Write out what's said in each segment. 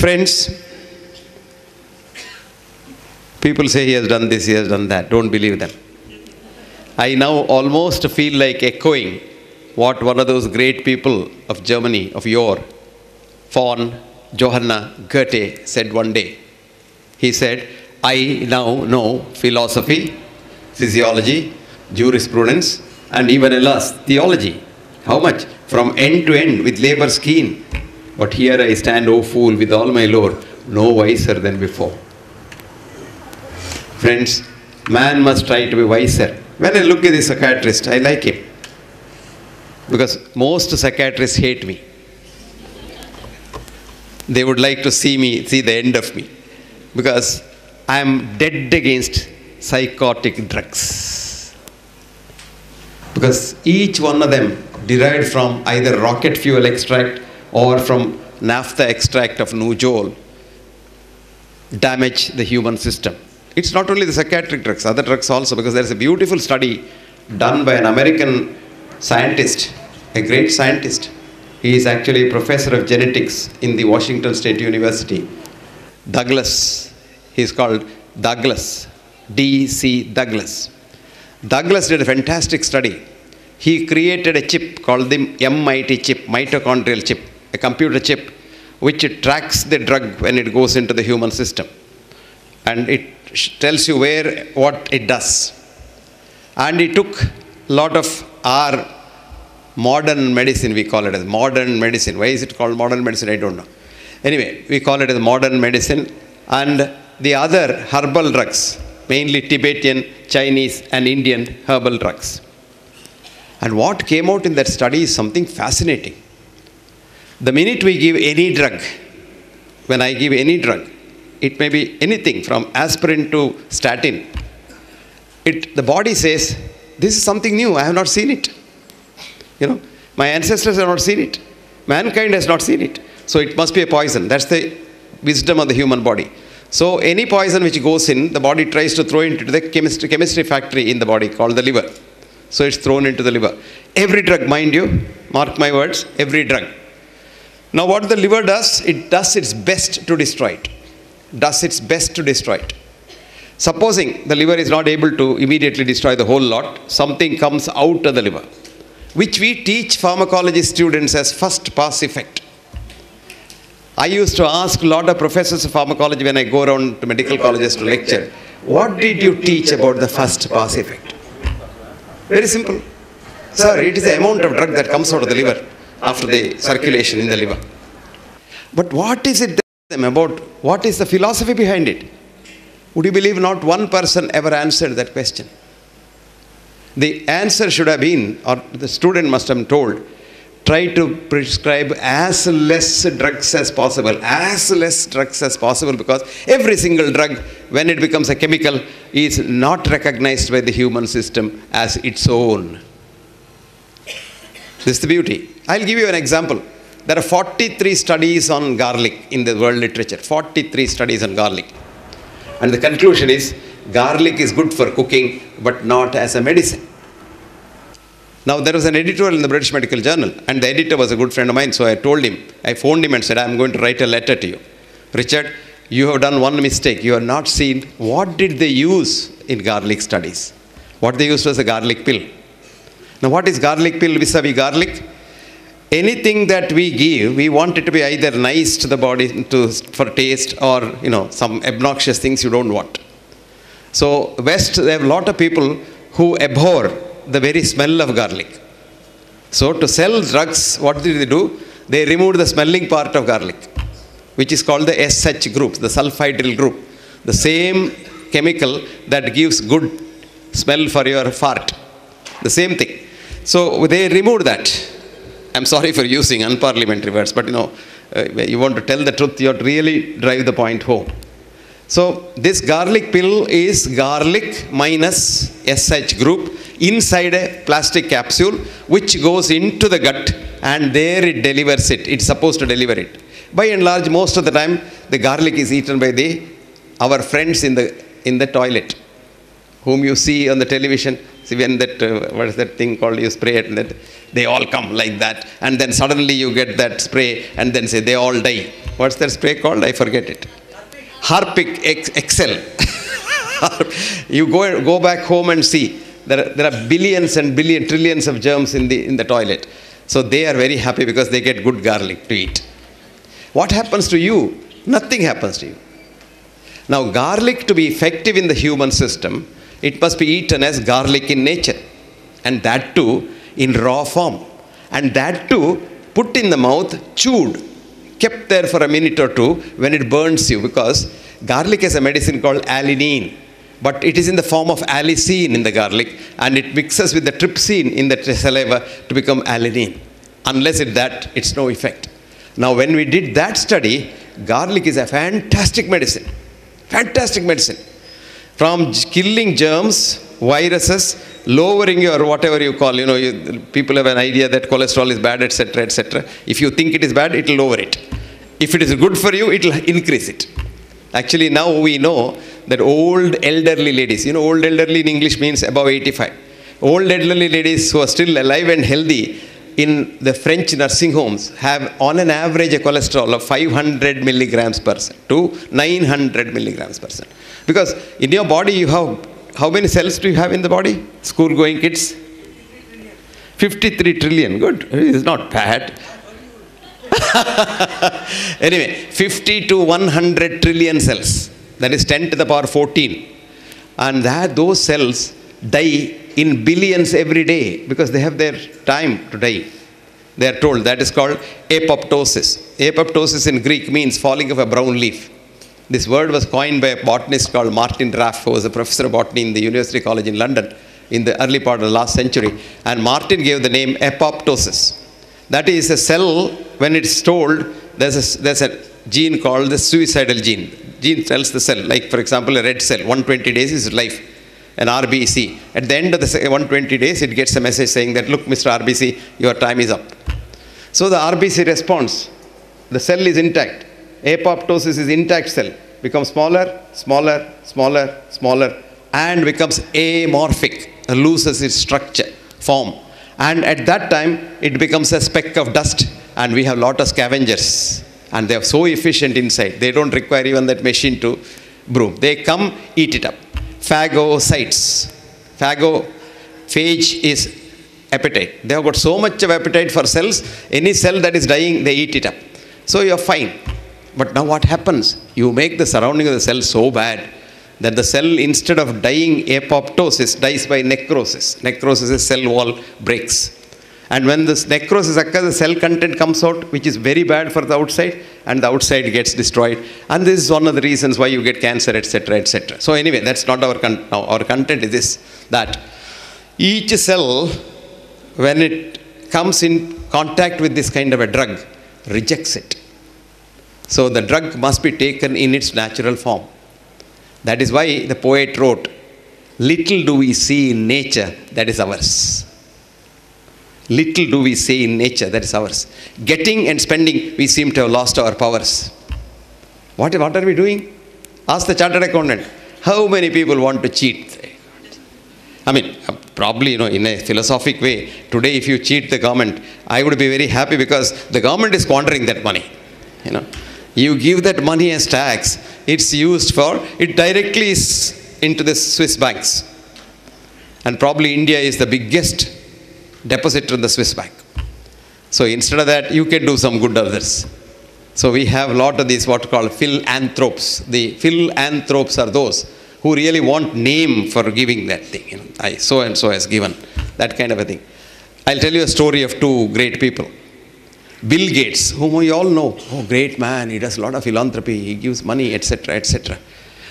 Friends, people say he has done this, he has done that. Don't believe them. I now almost feel like echoing what one of those great people of Germany, of yore, von Johanna Goethe, said one day. He said, I now know philosophy, physiology, jurisprudence, and even alas, theology. How much? From end to end with labor scheme. But here I stand, O fool, with all my lore, no wiser than before. Friends, man must try to be wiser. When I look at the psychiatrist, I like him. Because most psychiatrists hate me. They would like to see me, see the end of me. Because I am dead against psychotic drugs. Because each one of them derived from either rocket fuel extract or from naphtha extract of Nujol damage the human system. It's not only the psychiatric drugs, other drugs also, because there's a beautiful study done by an American scientist, a great scientist. He is actually a professor of genetics in the Washington State University. Douglas, he's called Douglas, D.C. Douglas. Douglas did a fantastic study. He created a chip called the MIT chip, mitochondrial chip, a computer chip, which tracks the drug when it goes into the human system. And it tells you where, what it does. And it took a lot of our modern medicine, we call it as modern medicine. Why is it called modern medicine? I don't know. Anyway, we call it as modern medicine. And the other herbal drugs, mainly Tibetan, Chinese, and Indian herbal drugs. And what came out in that study is something fascinating. The minute we give any drug, when I give any drug, it may be anything from aspirin to statin, it, the body says, This is something new, I have not seen it. You know, my ancestors have not seen it. Mankind has not seen it. So it must be a poison. That's the wisdom of the human body. So any poison which goes in, the body tries to throw into the chemistry, chemistry factory in the body called the liver. So it's thrown into the liver. Every drug, mind you, mark my words, every drug. Now what the liver does, it does its best to destroy it. Does its best to destroy it. Supposing the liver is not able to immediately destroy the whole lot, something comes out of the liver, which we teach pharmacology students as first pass effect. I used to ask a lot of professors of pharmacology when I go around to medical colleges to lecture, what did you teach about the first pass effect? Very simple. Sir, it is the amount of drug that comes out of the liver after the circulation in the liver. But what is it about? What is the philosophy behind it? Would you believe not one person ever answered that question? The answer should have been, or the student must have been told, try to prescribe as less drugs as possible, as less drugs as possible, because every single drug, when it becomes a chemical, is not recognized by the human system as its own. This is the beauty. I'll give you an example. There are 43 studies on garlic in the world literature. 43 studies on garlic. And the conclusion is garlic is good for cooking, but not as a medicine. Now, there was an editorial in the British Medical Journal, and the editor was a good friend of mine, so I told him, I phoned him and said, I'm going to write a letter to you. Richard, you have done one mistake. You have not seen what did they use in garlic studies. What they used was a garlic pill. Now, what is garlic pill vis-a-vis garlic? Anything that we give, we want it to be either nice to the body to, for taste or, you know, some obnoxious things you don't want. So, West, they have a lot of people who abhor the very smell of garlic. So, to sell drugs, what did they do? They removed the smelling part of garlic, which is called the SH group, the sulfhydryl group. The same chemical that gives good smell for your fart. The same thing. So, they removed that. I'm sorry for using unparliamentary words, but you know, uh, you want to tell the truth, you have to really drive the point home. So, this garlic pill is garlic minus SH group inside a plastic capsule which goes into the gut and there it delivers it. It's supposed to deliver it. By and large, most of the time, the garlic is eaten by the our friends in the in the toilet, whom you see on the television. See when that uh, what is that thing called? You spray it and that they all come like that, and then suddenly you get that spray, and then say they all die. What's that spray called? I forget it. Harpic Excel. you go, go back home and see. There are, there are billions and billion, trillions of germs in the, in the toilet. So they are very happy because they get good garlic to eat. What happens to you? Nothing happens to you. Now, garlic to be effective in the human system, it must be eaten as garlic in nature. And that too in raw form. And that too put in the mouth, chewed, kept there for a minute or two when it burns you. Because garlic has a medicine called alanine. But it is in the form of allicin in the garlic and it mixes with the trypsin in the saliva to become alanine. Unless it that, it's no effect. Now, when we did that study, garlic is a fantastic medicine. Fantastic medicine. From killing germs, viruses, lowering your whatever you call, you know, you, people have an idea that cholesterol is bad, etc., etc. If you think it is bad, it will lower it. If it is good for you, it will increase it. Actually, now we know that old elderly ladies, you know, old elderly in English means above 85. Old elderly ladies who are still alive and healthy in the French nursing homes have on an average a cholesterol of 500 milligrams per cent to 900 milligrams per cent. Because in your body you have, how many cells do you have in the body? School going kids? 53 trillion. Good. It's not bad. anyway, 50 to 100 trillion cells. That is 10 to the power 14. And that those cells die in billions every day because they have their time to die. They are told that is called apoptosis. Apoptosis in Greek means falling of a brown leaf. This word was coined by a botanist called Martin Raff, who was a professor of botany in the University College in London in the early part of the last century. And Martin gave the name apoptosis. That is a cell, when it's told, there's a, there's a gene called the suicidal gene. Gene tells the cell, like for example, a red cell, 120 days is life, an RBC. At the end of the 120 days, it gets a message saying that, look, Mr. RBC, your time is up. So the RBC responds. The cell is intact. Apoptosis is intact cell. Becomes smaller, smaller, smaller, smaller, and becomes amorphic, loses its structure, form. And at that time, it becomes a speck of dust, and we have lot of scavengers. And they are so efficient inside. They don't require even that machine to broom. They come, eat it up. Phagocytes. Phago, phage is appetite. They have got so much of appetite for cells. Any cell that is dying, they eat it up. So you are fine. But now what happens? You make the surrounding of the cell so bad that the cell, instead of dying apoptosis, dies by necrosis. Necrosis is cell wall breaks. And when this necrosis occurs, the cell content comes out, which is very bad for the outside, and the outside gets destroyed. And this is one of the reasons why you get cancer, etc., etc. So anyway, that's not our content. Our content is this: that each cell, when it comes in contact with this kind of a drug, rejects it. So the drug must be taken in its natural form. That is why the poet wrote, Little do we see in nature that is ours. Little do we see in nature that is ours. Getting and spending, we seem to have lost our powers. What, what are we doing? Ask the chartered accountant. How many people want to cheat? I mean, uh, probably, you know, in a philosophic way, today if you cheat the government, I would be very happy because the government is squandering that money. You know, you give that money as tax, it's used for, it directly is into the Swiss banks. And probably India is the biggest depositor in the Swiss bank. So instead of that, you can do some good others. So we have a lot of these what called philanthropes. The philanthropes are those who really want name for giving that thing. You know, I so and so has given that kind of a thing. I'll tell you a story of two great people. Bill Gates, whom we all know, oh great man, he does a lot of philanthropy, he gives money, etc., etc.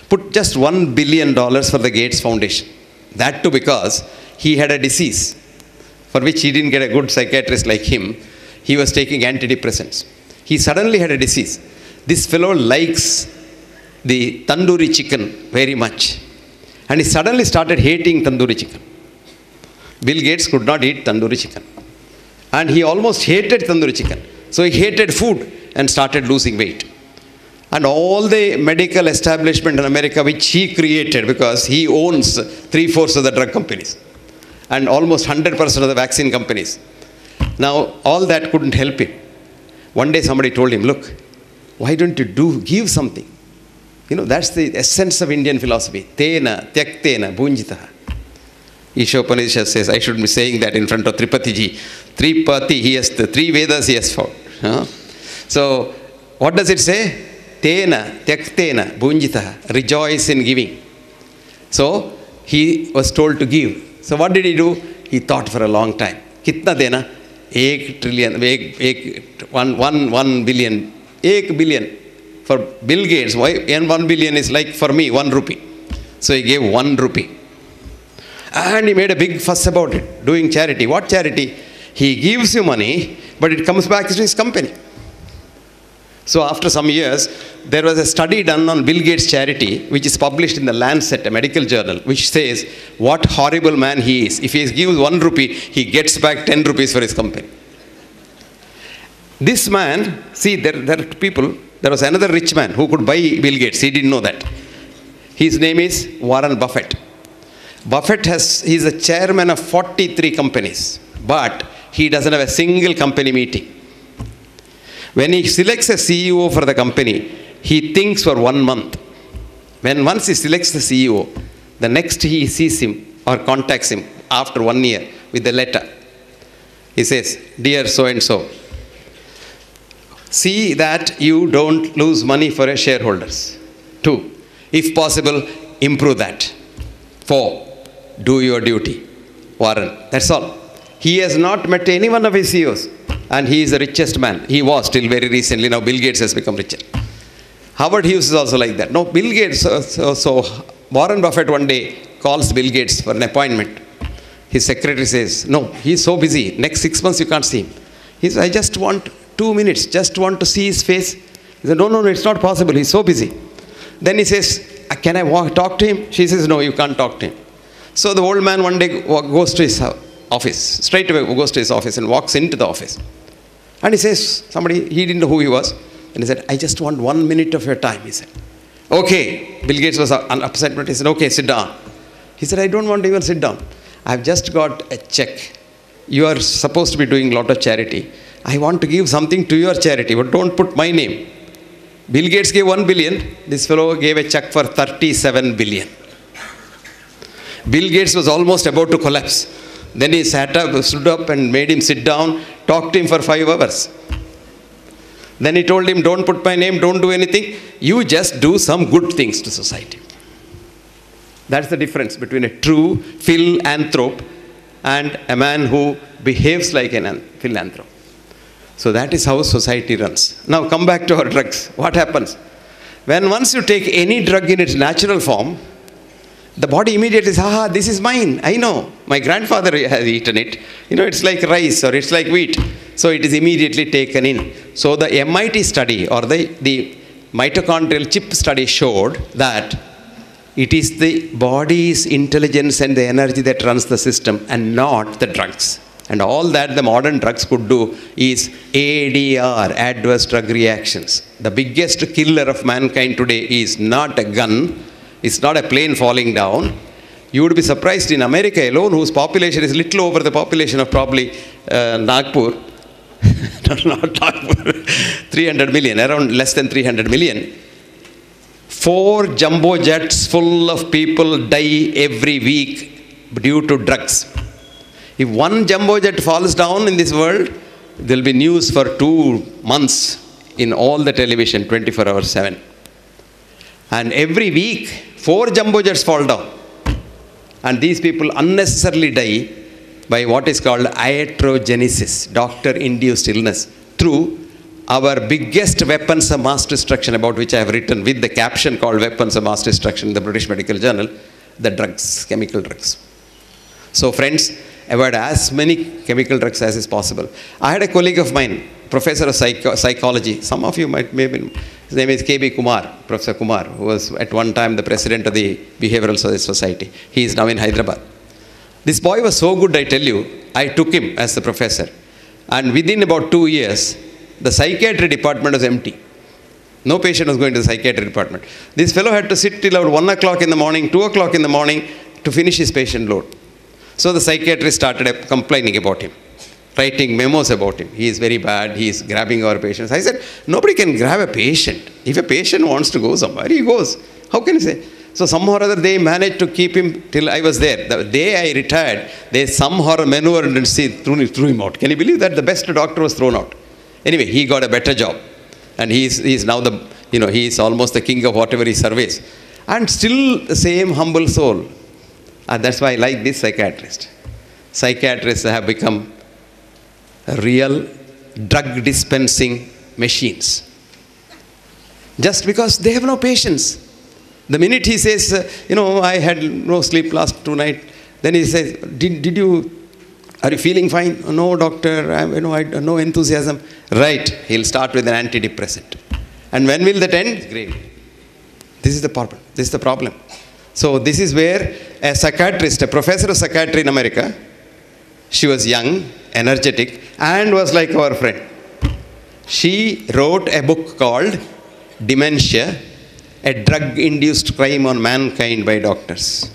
Put just one billion dollars for the Gates Foundation. That too because he had a disease for which he didn't get a good psychiatrist like him. He was taking antidepressants. He suddenly had a disease. This fellow likes the tandoori chicken very much. And he suddenly started hating tandoori chicken. Bill Gates could not eat tandoori chicken. And he almost hated tandoori chicken. So he hated food and started losing weight. And all the medical establishment in America, which he created because he owns three fourths of the drug companies and almost 100% of the vaccine companies. Now, all that couldn't help him. One day somebody told him, Look, Why don't you do give something? You know, that's the essence of Indian philosophy. Tena, tyaktena, bunjitaha. Ishopanishad says, I shouldn't be saying that in front of Tripati ji. Tripati, he has the three Vedas he has found. Huh? So, what does it say? Tena, tyaktena, bunjitaha. Rejoice in giving. So, he was told to give. So, what did he do? He thought for a long time. Kitna dena? Ek trillion, ek, billion. For Bill Gates, why, and one billion is like for me, one rupee. So he gave one rupee. And he made a big fuss about it, doing charity. What charity? He gives you money, but it comes back to his company. So after some years, there was a study done on Bill Gates' charity, which is published in the Lancet, a medical journal, which says what horrible man he is. If he gives one rupee, he gets back 10 rupees for his company. This man, see, there, there are people, there was another rich man who could buy Bill Gates. He didn't know that. His name is Warren Buffett. Buffett has, he's a chairman of 43 companies, but he doesn't have a single company meeting. When he selects a CEO for the company, he thinks for one month. When once he selects the CEO, the next he sees him or contacts him after one year with a letter. He says, Dear so and so, see that you don't lose money for your shareholders. Two, if possible, improve that. Four, do your duty. Warren, that's all. He has not met any one of his CEOs, and he is the richest man. He was till very recently. Now Bill Gates has become richer. Howard Hughes is also like that. No, Bill Gates. So, so, so Warren Buffett one day calls Bill Gates for an appointment. His secretary says, "No, he's so busy. Next six months you can't see him." He says, "I just want two minutes. Just want to see his face." He said, "No, no, no. It's not possible. He's so busy." Then he says, "Uh, "Can I walk, talk to him?" She says, "No, you can't talk to him." So the old man one day goes to his office, straight away goes to his office and walks into the office. And he says, somebody, he didn't know who he was. And he said, I just want one minute of your time, he said. Okay. Bill Gates was upset, but he said, okay, sit down. He said, I don't want to even sit down. I've just got a check. You are supposed to be doing a lot of charity. I want to give something to your charity, but don't put my name. Bill Gates gave 1 billion. This fellow gave a check for 37 billion. Bill Gates was almost about to collapse. Then he sat up, stood up, and made him sit down, talked to him for five hours. Then he told him, Don't put my name, don't do anything. You just do some good things to society. That's the difference between a true philanthrope and a man who behaves like a philanthrope. So that is how society runs. Now come back to our drugs. What happens? When once you take any drug in its natural form, the body immediately says, ah, this is mine. I know. My grandfather has eaten it. You know, it's like rice or it's like wheat. So it is immediately taken in. So the MIT study or the, the mitochondrial chip study showed that it is the body's intelligence and the energy that runs the system and not the drugs. And all that the modern drugs could do is ADR, adverse drug reactions. The biggest killer of mankind today is not a gun, it's not a plane falling down. You would be surprised in America alone, whose population is little over the population of probably uh, Nagpur. Not Nagpur, 300 million, around less than 300 million. Four jumbo jets full of people die every week due to drugs. If one jumbo jet falls down in this world, there will be news for two months in all the television 24 hours 7. And every week, four jumbo jets fall down. And these people unnecessarily die by what is called iatrogenesis, doctor induced illness, through our biggest weapons of mass destruction, about which I have written with the caption called Weapons of Mass Destruction in the British Medical Journal, the drugs, chemical drugs. So, friends, avoid as many chemical drugs as is possible. I had a colleague of mine, professor of psycho- psychology. Some of you might maybe his name is KB Kumar, Professor Kumar, who was at one time the president of the Behavioral Society. He is now in Hyderabad. This boy was so good, I tell you, I took him as the professor. And within about two years, the psychiatry department was empty. No patient was going to the psychiatry department. This fellow had to sit till about 1 o'clock in the morning, 2 o'clock in the morning to finish his patient load. So the psychiatrist started complaining about him. writing memos about him. He is very bad, he is grabbing our patients. I said, nobody can grab a patient. If a patient wants to go somewhere, he goes. How can you say? So somehow or other they managed to keep him till I was there. The day I retired, they somehow maneuvered and see, threw, threw him out. Can you believe that the best doctor was thrown out? Anyway, he got a better job. And he is, now the, you know, he is almost the king of whatever he surveys. And still the same humble soul. And that's why I like this psychiatrist. Psychiatrists have become real drug dispensing machines. Just because they have no patience. The minute he says, uh, you know, I had no sleep last two nights, then he says, did, did you, are you feeling fine? No, doctor, I, you know, I, no enthusiasm. Right, he'll start with an antidepressant. And when will that end? Great. This is the problem. This is the problem. So this is where a psychiatrist, a professor of psychiatry in America, she was young, energetic, and was like our friend. She wrote a book called Dementia, a drug-induced crime on mankind by doctors.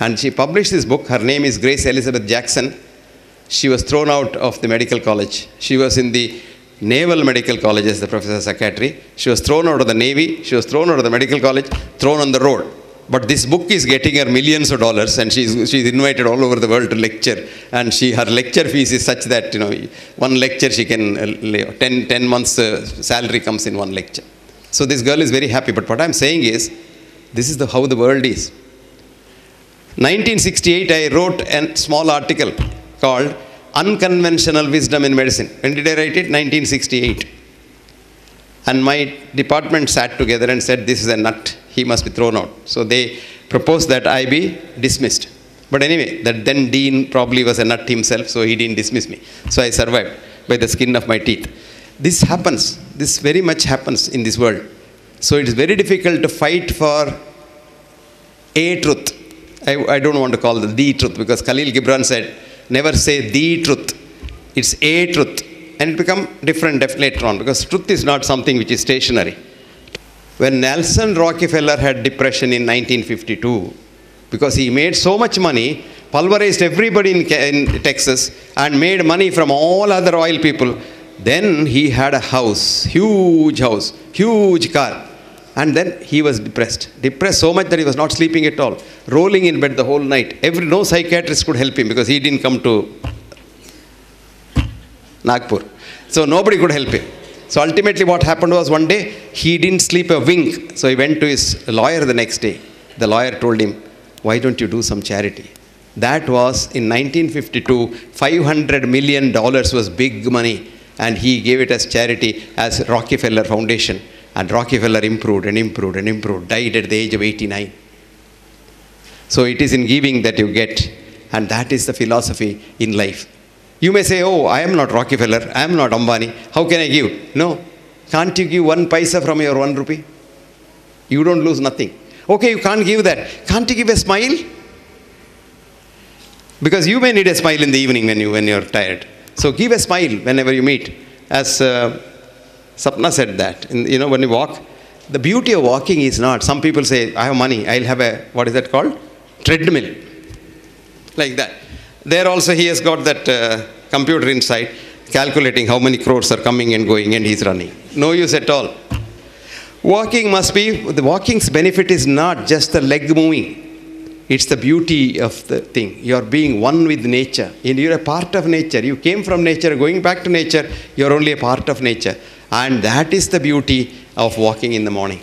And she published this book. Her name is Grace Elizabeth Jackson. She was thrown out of the medical college. She was in the Naval Medical College as the professor of. She was thrown out of the Navy. She was thrown out of the medical college, thrown on the road. But this book is getting her millions of dollars, and she's, she's invited all over the world to lecture. And she, her lecture fees is such that, you know, one lecture she can, uh, 10, 10 months uh, salary comes in one lecture. So this girl is very happy. But what I'm saying is, this is the, how the world is. 1968, I wrote a small article called Unconventional Wisdom in Medicine. When did I write it? 1968. And my department sat together and said, This is a nut. He must be thrown out. So they proposed that I be dismissed. But anyway, that then dean probably was a nut himself, so he didn't dismiss me. So I survived by the skin of my teeth. This happens. This very much happens in this world. So it is very difficult to fight for a truth. I, I don't want to call it the truth because Khalil Gibran said, never say the truth. It's a truth. And it become different later on because truth is not something which is stationary. When Nelson Rockefeller had depression in 1952, because he made so much money, pulverized everybody in, in Texas, and made money from all other oil people, then he had a house, huge house, huge car. And then he was depressed. Depressed so much that he was not sleeping at all. Rolling in bed the whole night. Every, no psychiatrist could help him because he didn't come to Nagpur. So nobody could help him. So ultimately what happened was one day he didn't sleep a wink. So he went to his lawyer the next day. The lawyer told him, why don't you do some charity? That was in 1952, $500 million was big money. And he gave it as charity as Rockefeller Foundation. And Rockefeller improved and improved and improved, died at the age of 89. So it is in giving that you get. And that is the philosophy in life. You may say, oh, I am not Rockefeller, I am not Ambani, how can I give? No. Can't you give one paisa from your one rupee? You don't lose nothing. Okay, you can't give that. Can't you give a smile? Because you may need a smile in the evening when, you, when you're tired. So give a smile whenever you meet. As uh, Sapna said that, in, you know, when you walk, the beauty of walking is not, some people say, I have money, I'll have a, what is that called? Treadmill. Like that. There also he has got that uh, computer inside calculating how many crores are coming and going and he's running. No use at all. Walking must be, the walking's benefit is not just the leg moving. It's the beauty of the thing. You're being one with nature. And you're a part of nature. You came from nature, going back to nature, you're only a part of nature. And that is the beauty of walking in the morning.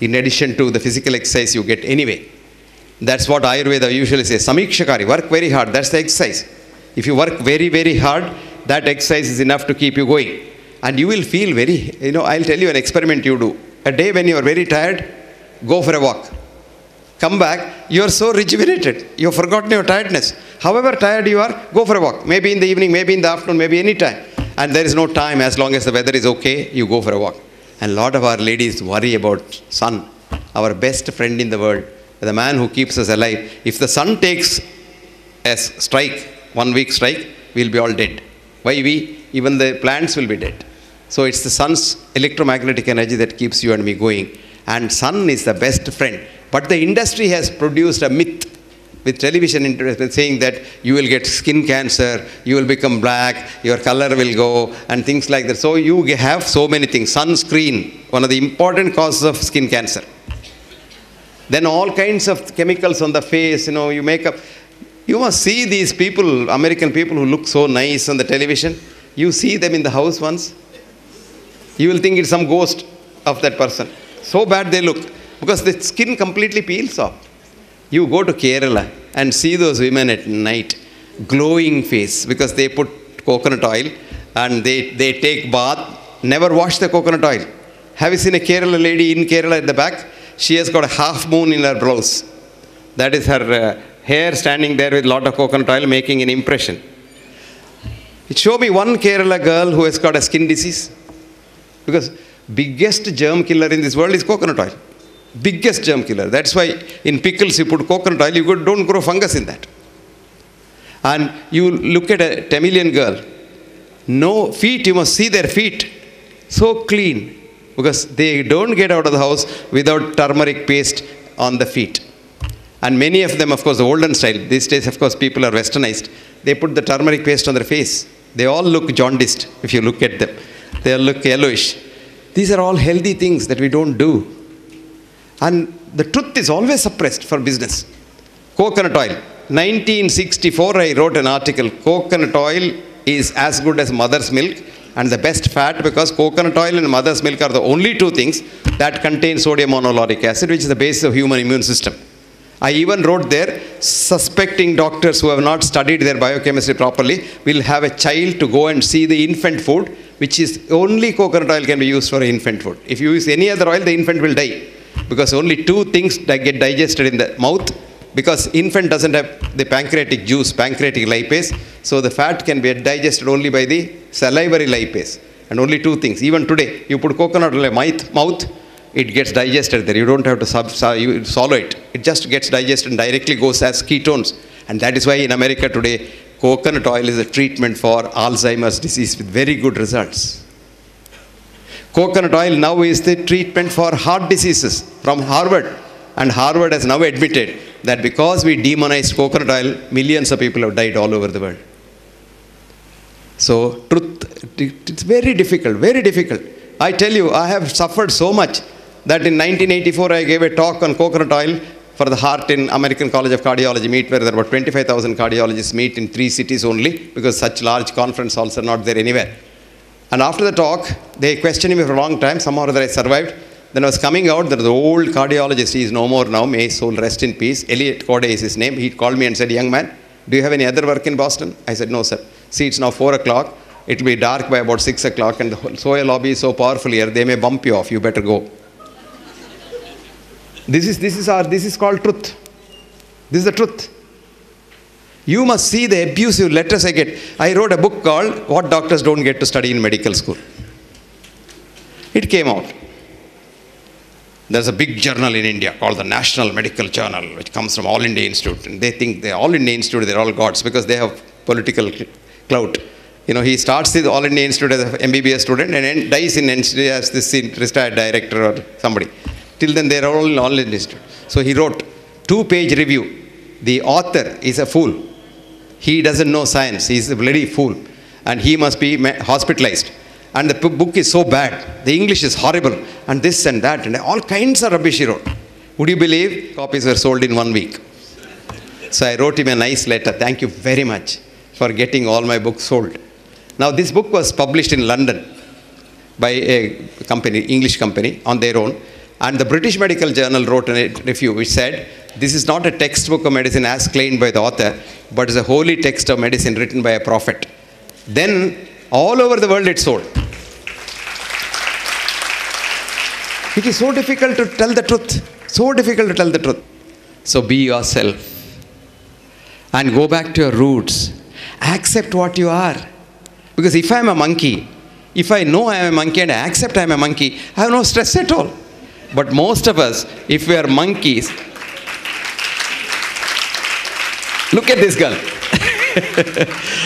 In addition to the physical exercise you get anyway. That's what Ayurveda usually says. Samikshakari, work very hard. That's the exercise. If you work very, very hard, that exercise is enough to keep you going. And you will feel very, you know, I'll tell you an experiment you do. A day when you are very tired, go for a walk. Come back, you are so rejuvenated. You have forgotten your tiredness. However tired you are, go for a walk. Maybe in the evening, maybe in the afternoon, maybe any time. And there is no time as long as the weather is okay, you go for a walk. And a lot of our ladies worry about sun, our best friend in the world the man who keeps us alive. If the sun takes a strike, one week strike, we'll be all dead. Why we? Even the plants will be dead. So it's the sun's electromagnetic energy that keeps you and me going. And sun is the best friend. But the industry has produced a myth with television interest saying that you will get skin cancer, you will become black, your color will go, and things like that. So you have so many things. Sunscreen, one of the important causes of skin cancer. Then all kinds of chemicals on the face, you know, you make up. You must see these people, American people who look so nice on the television. You see them in the house once. You will think it's some ghost of that person. So bad they look because the skin completely peels off. You go to Kerala and see those women at night, glowing face because they put coconut oil and they, they take bath, never wash the coconut oil. Have you seen a Kerala lady in Kerala at the back? She has got a half moon in her blouse. That is her uh, hair standing there with lot of coconut oil making an impression. Show me one Kerala girl who has got a skin disease. Because biggest germ killer in this world is coconut oil. Biggest germ killer. That's why in pickles you put coconut oil, you don't grow fungus in that. And you look at a Tamilian girl, no feet, you must see their feet. So clean. Because they don't get out of the house without turmeric paste on the feet. And many of them, of course, the olden style. These days, of course, people are westernized. They put the turmeric paste on their face. They all look jaundiced if you look at them. They all look yellowish. These are all healthy things that we don't do. And the truth is always suppressed for business. Coconut oil. 1964, I wrote an article. Coconut oil is as good as mother's milk and the best fat because coconut oil and mother's milk are the only two things that contain sodium monolauric acid, which is the basis of human immune system. I even wrote there, suspecting doctors who have not studied their biochemistry properly will have a child to go and see the infant food, which is only coconut oil can be used for infant food. If you use any other oil, the infant will die because only two things get digested in the mouth because infant doesn't have the pancreatic juice, pancreatic lipase, so the fat can be digested only by the salivary lipase. And only two things. Even today, you put coconut in in mouth, it gets digested there. You don't have to sub, you swallow it. It just gets digested and directly goes as ketones. And that is why in America today, coconut oil is a treatment for Alzheimer's disease with very good results. Coconut oil now is the treatment for heart diseases from Harvard. And Harvard has now admitted that because we demonized coconut oil, millions of people have died all over the world. So, truth, it's very difficult, very difficult. I tell you, I have suffered so much that in 1984 I gave a talk on coconut oil for the heart in American College of Cardiology meet where there were about 25,000 cardiologists meet in three cities only because such large conference halls are not there anywhere. And after the talk, they questioned me for a long time. Somehow or other I survived. Then I was coming out, there the old cardiologist, he is no more now, may his soul rest in peace. Eliot Corday is his name. He called me and said, Young man, do you have any other work in Boston? I said, No, sir. See, it's now 4 o'clock. It will be dark by about 6 o'clock, and the soil lobby is so powerful here, they may bump you off. You better go. this, is, this, is our, this is called truth. This is the truth. You must see the abusive letters I get. I wrote a book called What Doctors Don't Get to Study in Medical School. It came out. There's a big journal in India called the National Medical Journal, which comes from All India Institute. And they think they're All India Institute, they're all gods because they have political clout. You know, he starts the All India Institute as an MBBS student and dies in NCD as this retired director or somebody. Till then, they're all in All India Institute. So he wrote two-page review. The author is a fool. He doesn't know science. He's a bloody fool. And he must be hospitalized and the book is so bad. The English is horrible, and this and that, and all kinds of rubbish he wrote. Would you believe copies were sold in one week? So I wrote him a nice letter. Thank you very much for getting all my books sold. Now, this book was published in London by a company, English company, on their own. And the British Medical Journal wrote a review which said, This is not a textbook of medicine as claimed by the author, but is a holy text of medicine written by a prophet. Then all over the world it's sold. It is so difficult to tell the truth. So difficult to tell the truth. So be yourself. And go back to your roots. Accept what you are. Because if I am a monkey, if I know I am a monkey and I accept I am a monkey, I have no stress at all. But most of us, if we are monkeys, look at this girl.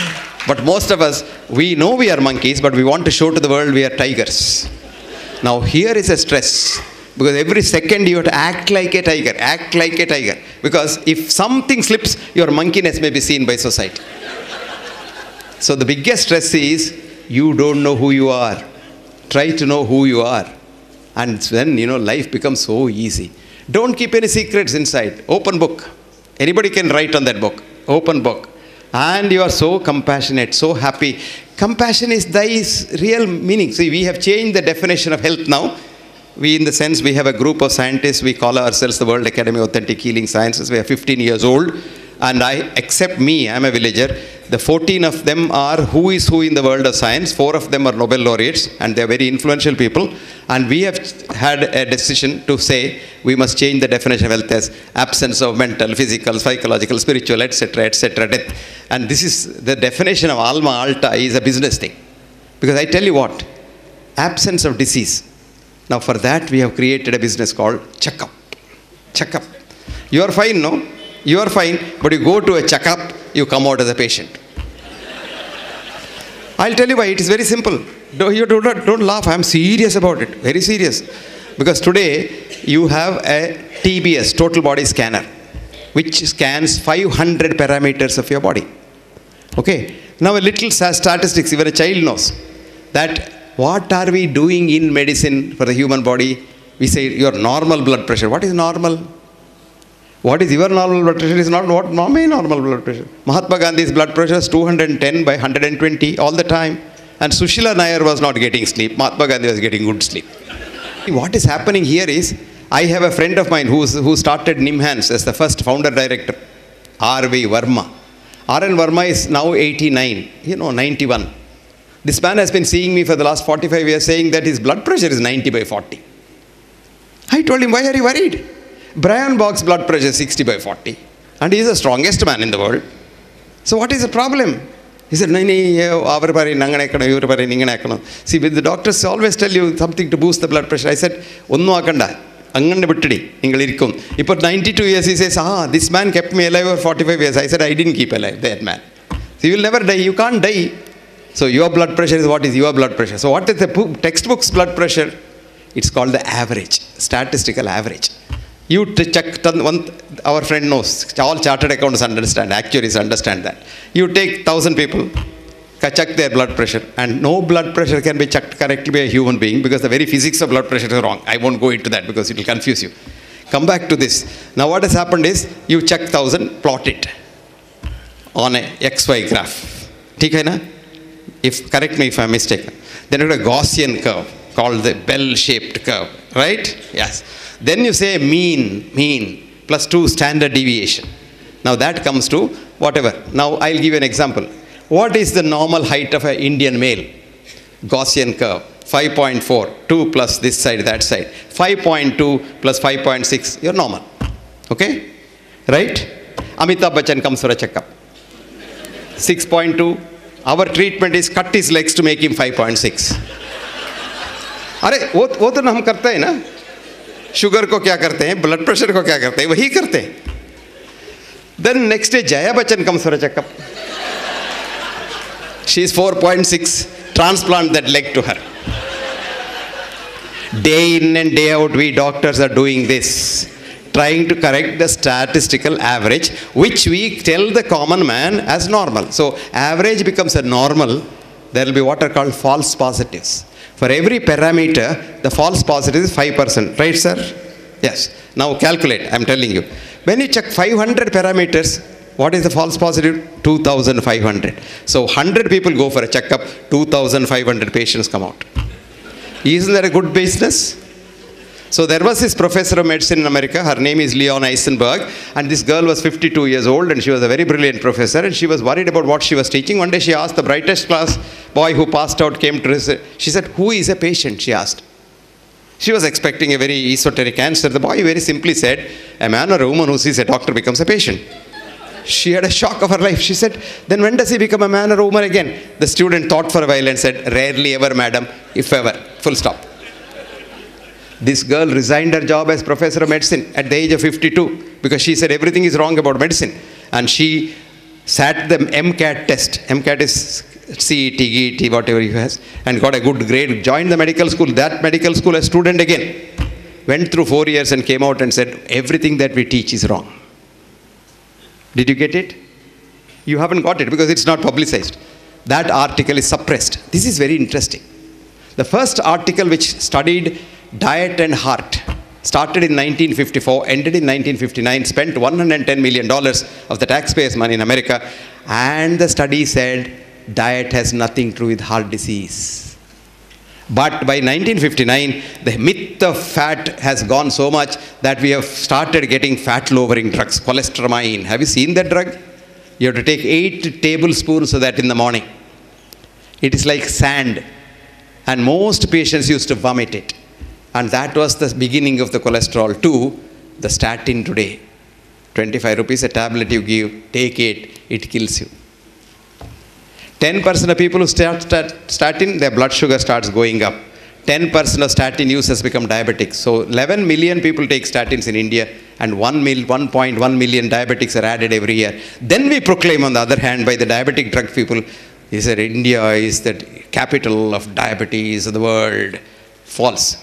But most of us, we know we are monkeys, but we want to show to the world we are tigers. Now, here is a stress. Because every second you have to act like a tiger, act like a tiger. Because if something slips, your monkeyness may be seen by society. so the biggest stress is you don't know who you are. Try to know who you are. And then, you know, life becomes so easy. Don't keep any secrets inside. Open book. Anybody can write on that book. Open book. And you are so compassionate, so happy. Compassion is thy real meaning. See, we have changed the definition of health now. We, in the sense, we have a group of scientists. We call ourselves the World Academy of Authentic Healing Sciences. We are 15 years old. And I, except me, I'm a villager. The 14 of them are who is who in the world of science. Four of them are Nobel laureates, and they're very influential people. And we have had a decision to say we must change the definition of health as absence of mental, physical, psychological, spiritual, etc., etc., death. And this is the definition of Alma-Ata is a business thing. Because I tell you what, absence of disease. Now, for that, we have created a business called checkup. Checkup. You are fine, no? You are fine, but you go to a checkup, you come out as a patient. I'll tell you why. It is very simple. You do not, don't laugh. I'm serious about it. Very serious. Because today you have a TBS, total body scanner, which scans 500 parameters of your body. Okay. Now a little statistics, even a child knows that what are we doing in medicine for the human body? We say your normal blood pressure. What is normal? What is your normal blood pressure is not what my normal blood pressure. Mahatma Gandhi's blood pressure is 210 by 120 all the time. And Sushila Nair was not getting sleep. Mahatma Gandhi was getting good sleep. what is happening here is, I have a friend of mine who's, who started NIMHANS as the first founder director, R.V. Verma. R.N. Verma is now 89, you know, 91. This man has been seeing me for the last 45 years saying that his blood pressure is 90 by 40. I told him, why are you worried? Brian Bach's blood pressure is 60 by 40. And he is the strongest man in the world. So what is the problem? He said, no, no, See, the doctors always tell you something to boost the blood pressure. I said, അങ്ങനെ വിട്ടടി നിങ്ങൾ ഇരിക്കും ഇപ്പോൾ ninety two years ഈ says ആ this man kept me alive forty five years I said I didn't keep alive that man you will never dye U can't dye so your blood pressure is what is your blood pressure. So what is the textbook's blood pressure? It's called the average, statistical average. You check, one, our friend knows, all chartered accountants understand, actuaries understand that. You take 1000 people, check their blood pressure, and no blood pressure can be checked correctly by a human being because the very physics of blood pressure is wrong. I won't go into that because it will confuse you. Come back to this. Now, what has happened is you check 1000, plot it on a XY graph. Okay, if correct me if I'm mistaken. Then you have a Gaussian curve called the bell-shaped curve, right? Yes. Then you say mean, mean, plus 2 standard deviation. Now that comes to whatever. Now I'll give you an example. What is the normal height of an Indian male? Gaussian curve. 5.4, 2 plus this side, that side. 5.2 plus 5.6, you're normal. Okay? Right? Amitabh Bachchan comes for a checkup. 6.2, our treatment is cut his legs to make him 5.6 अरे, वो वो तो हम करते हैं ना। Sugar को क्या करते हैं? ब्लड प्रेशर को क्या करते हैं? वही करते हैं। Then next day Jaya Bachchan come sore checkup she is four point six transplant that leg to her day in and day out we doctors are doing this trying to correct the statistical average which we tell the common man as normal so average becomes a normal there will be what are called false positives for every parameter, the false positive is 5%. Right, sir? Yes. Now calculate, I'm telling you. When you check 500 parameters, what is the false positive? 2,500. So 100 people go for a checkup, 2,500 patients come out. Isn't that a good business? So there was this professor of medicine in America. Her name is Leon Eisenberg. And this girl was 52 years old and she was a very brilliant professor. And she was worried about what she was teaching. One day she asked the brightest class boy who passed out came to her. She said, who is a patient? She asked. She was expecting a very esoteric answer. The boy very simply said, a man or a woman who sees a doctor becomes a patient. She had a shock of her life. She said, then when does he become a man or a woman again? The student thought for a while and said, rarely ever, madam, if ever. Full stop. This girl resigned her job as professor of medicine at the age of 52 because she said everything is wrong about medicine. And she sat the MCAT test. MCAT is CET, GET, whatever he has, and got a good grade, joined the medical school. That medical school, a student again. went through four years and came out and said, everything that we teach is wrong. Did you get it? You haven't got it because it's not publicized. That article is suppressed. This is very interesting. The first article which studied diet and heart started in 1954, ended in 1959, spent $110 million of the taxpayers' money in America, and the study said diet has nothing to do with heart disease. But by 1959, the myth of fat has gone so much that we have started getting fat lowering drugs, cholestyramine. Have you seen that drug? You have to take eight tablespoons of that in the morning. It is like sand, and most patients used to vomit it. And that was the beginning of the cholesterol too, the statin today. 25 rupees a tablet you give, take it, it kills you. 10% of people who start statin, their blood sugar starts going up. 10% of statin users become diabetic. So 11 million people take statins in India and 1 mil, 1.1 million diabetics are added every year. Then we proclaim on the other hand by the diabetic drug people, is that India is the capital of diabetes of the world. False.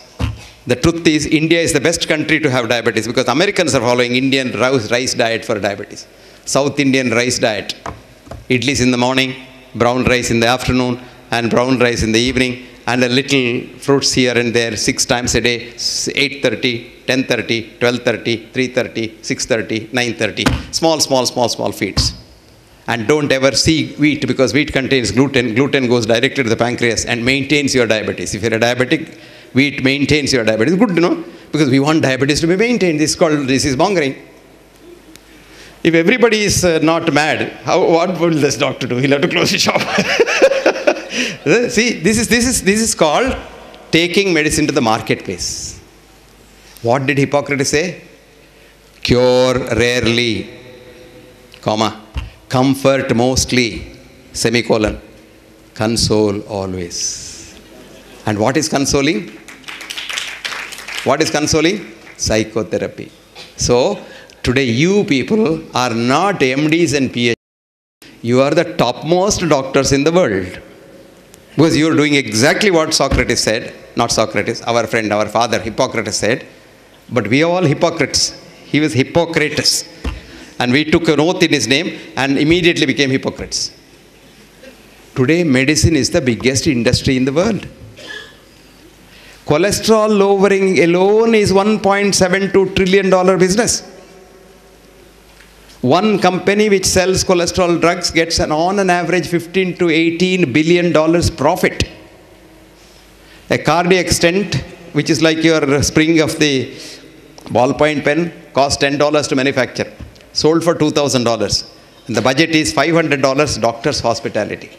The truth is, India is the best country to have diabetes because Americans are following Indian rice diet for diabetes. South Indian rice diet. Idlis in the morning, brown rice in the afternoon, and brown rice in the evening, and a little fruits here and there six times a day 8.30, 10.30, 12.30, 3.30, 6.30, 9.30. Small, small, small, small feeds. And don't ever see wheat because wheat contains gluten. Gluten goes directly to the pancreas and maintains your diabetes. If you're a diabetic, wheat maintains your diabetes. Good you know because we want diabetes to be maintained. This is called disease mongering. If everybody is uh, not mad, how, what will this doctor do? He'll have to close his shop. See, this is, this, is, this is called taking medicine to the marketplace. What did Hippocrates say? Cure rarely, comma, comfort mostly, semicolon, console always. And what is consoling? What is consoling? Psychotherapy. So, today you people are not MDs and PhDs. You are the topmost doctors in the world. Because you are doing exactly what Socrates said, not Socrates, our friend, our father, Hippocrates said. But we are all hypocrites. He was Hippocrates. And we took an oath in his name and immediately became hypocrites. Today, medicine is the biggest industry in the world. Cholesterol lowering alone is $1.72 trillion business. One company which sells cholesterol drugs gets an on an average 15 to 18 billion dollars profit. A cardiac stent, which is like your spring of the ballpoint pen, costs $10 to manufacture. Sold for $2,000. And the budget is $500 doctor's hospitality.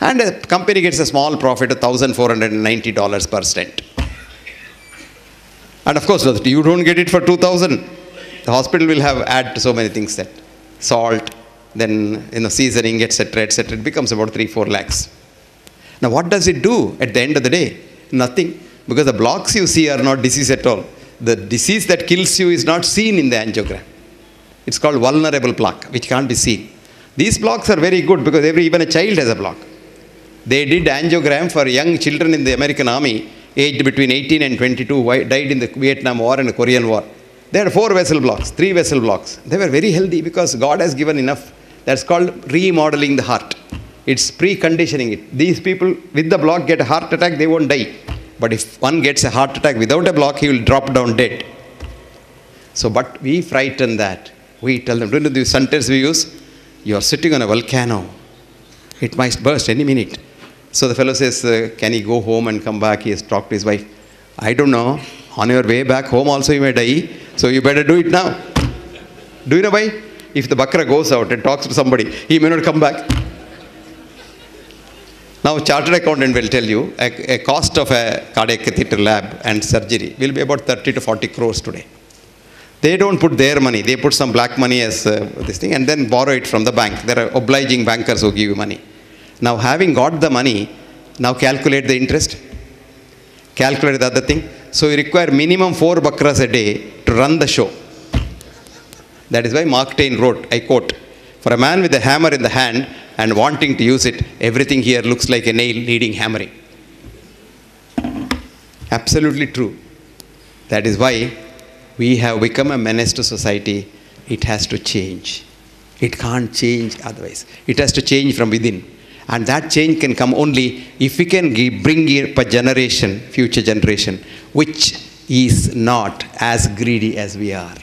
And a company gets a small profit of $1,490 per stent. And of course, you don't get it for 2000 The hospital will have add so many things that salt, then you know, seasoning, etc., etc. It becomes about 3, 4 lakhs. Now, what does it do at the end of the day? Nothing. Because the blocks you see are not disease at all. The disease that kills you is not seen in the angiogram. It's called vulnerable plaque, which can't be seen. These blocks are very good because every, even a child has a block. They did angiogram for young children in the American army, aged between 18 and 22, died in the Vietnam War and the Korean War. They had four vessel blocks, three vessel blocks. They were very healthy because God has given enough. That's called remodeling the heart. It's preconditioning it. These people with the block get a heart attack, they won't die. But if one gets a heart attack without a block, he will drop down dead. So, but we frighten that. We tell them, don't you know the sentence we use? You are sitting on a volcano. It might burst any minute. So the fellow says, uh, Can he go home and come back? He has talked to his wife. I don't know. On your way back home, also you may die. So you better do it now. Do you know why? If the Bakra goes out and talks to somebody, he may not come back. Now, chartered accountant will tell you a, a cost of a cardiac catheter lab and surgery will be about 30 to 40 crores today. They don't put their money, they put some black money as uh, this thing and then borrow it from the bank. There are obliging bankers who give you money. Now, having got the money, now calculate the interest, calculate the other thing. So, you require minimum four bakras a day to run the show. That is why Mark Twain wrote, I quote, For a man with a hammer in the hand and wanting to use it, everything here looks like a nail needing hammering. Absolutely true. That is why we have become a menace to society. It has to change. It can't change otherwise. It has to change from within. And that change can come only if we can bring up a generation, future generation, which is not as greedy as we are.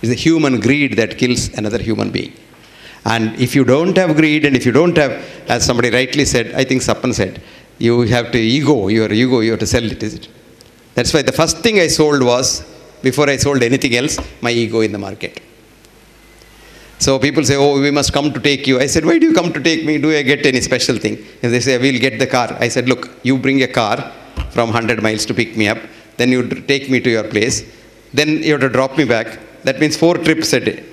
It's the human greed that kills another human being. And if you don't have greed and if you don't have, as somebody rightly said, I think Sappan said, you have to ego, your ego, you have to sell it, is it? That's why the first thing I sold was, before I sold anything else, my ego in the market. So people say, oh, we must come to take you. I said, why do you come to take me? Do I get any special thing? And they say, we'll get the car. I said, look, you bring a car from 100 miles to pick me up. Then you take me to your place. Then you have to drop me back. That means four trips a day.